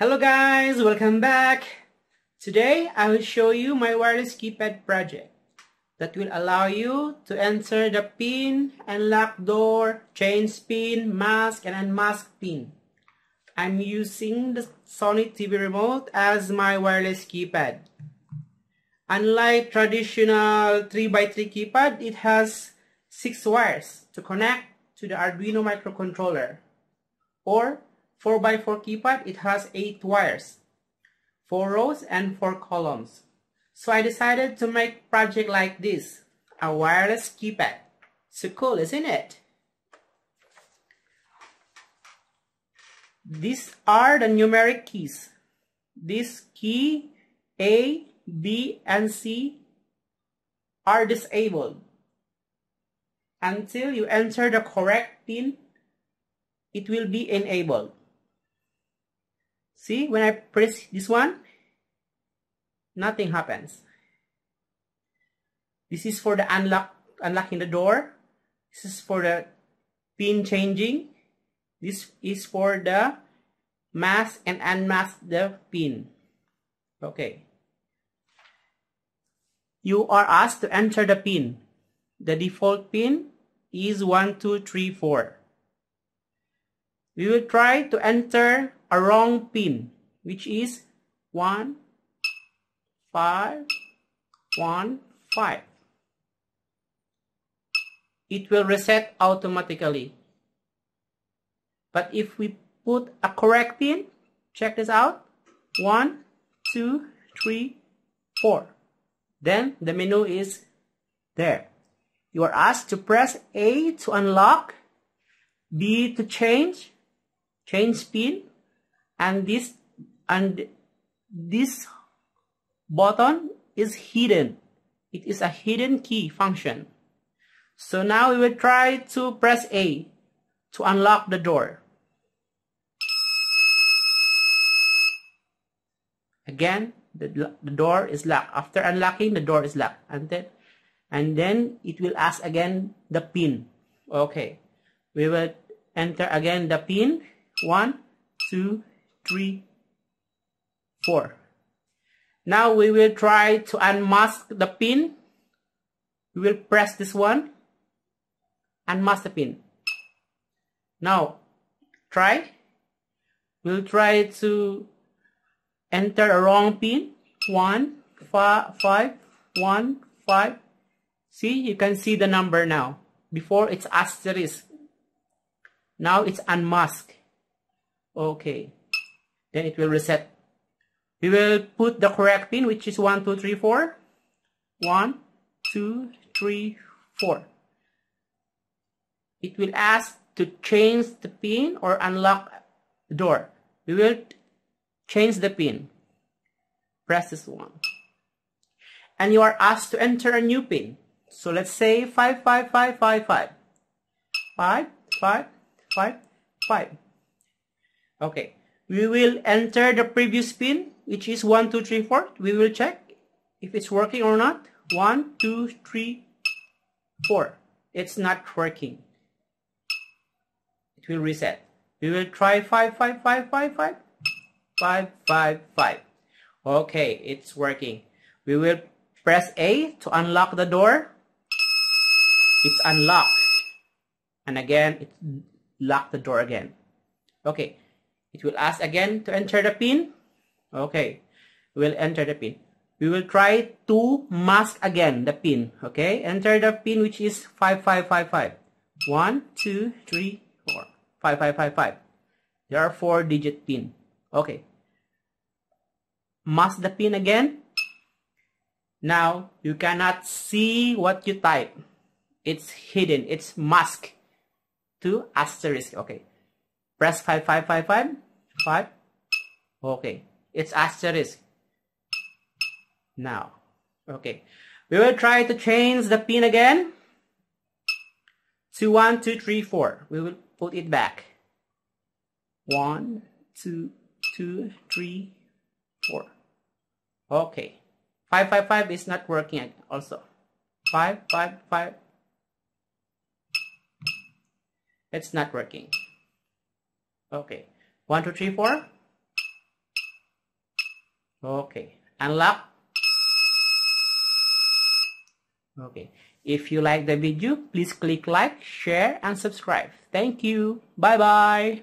Hello guys, welcome back. Today I will show you my wireless keypad project that will allow you to enter the pin, unlock door, change pin, mask and unmask pin. I'm using the Sony TV remote as my wireless keypad. Unlike traditional 3x3 keypad, it has 6 wires to connect to the Arduino microcontroller. Or 4x4 keypad, it has 8 wires, 4 rows and 4 columns. So I decided to make project like this, a wireless keypad. So cool, isn't it? These are the numeric keys. This key A, B, and C are disabled. Until you enter the correct pin, it will be enabled. See, when I press this one, nothing happens. This is for the unlock, unlocking the door. This is for the pin changing. This is for the mask and unmask the pin. Okay. You are asked to enter the pin. The default pin is 1234. We will try to enter a wrong pin, which is 1, 5, 1, 5. It will reset automatically. But if we put a correct pin, check this out, 1, 2, 3, 4. Then the menu is there. You are asked to press A to unlock, B to change, change pin, and this and this button is hidden. It is a hidden key function. So now we will try to press A to unlock the door. Again the, the door is locked. After unlocking the door is locked. And then and then it will ask again the pin. Okay. We will enter again the pin. One two three, four. Now we will try to unmask the pin. We will press this one. Unmask the pin. Now, try. We'll try to enter a wrong pin. One, five, five, one, five. See, you can see the number now. Before it's asterisk. Now it's unmasked. Okay then it will reset. We will put the correct pin, which is 1, 2, 3, 4. 1, 2, 3, 4. It will ask to change the pin or unlock the door. We will change the pin. Press this one. And you are asked to enter a new pin. So let's say 55555. 5, 5, 5, 5. Okay we will enter the previous pin which is 1 2 3 4 we will check if it's working or not. 1 2 3 4 it's not working. It will reset. We will try 5 5 5 5 5 5 5 5 okay it's working. We will press A to unlock the door. It's unlocked. And again it locked the door again. Okay it will ask again to enter the pin. Okay, we'll enter the pin. We will try to mask again the pin. Okay, enter the pin which is 5555. 1, 2, 3, 4. 5555. There are 4 digit pin. Okay. Mask the pin again. Now, you cannot see what you type. It's hidden. It's masked to asterisk. Okay. Press 5555. 5. Okay. It's asterisk. Now. Okay. We will try to change the pin again. To 1, 2, 3, 4. We will put it back. 1, 2, 2, 3, 4. Okay. 555 is not working also. 5, 5, 5. It's not working. Okay. One, two, three, four. Okay, unlock. Okay, if you like the video, please click like, share, and subscribe. Thank you. Bye-bye.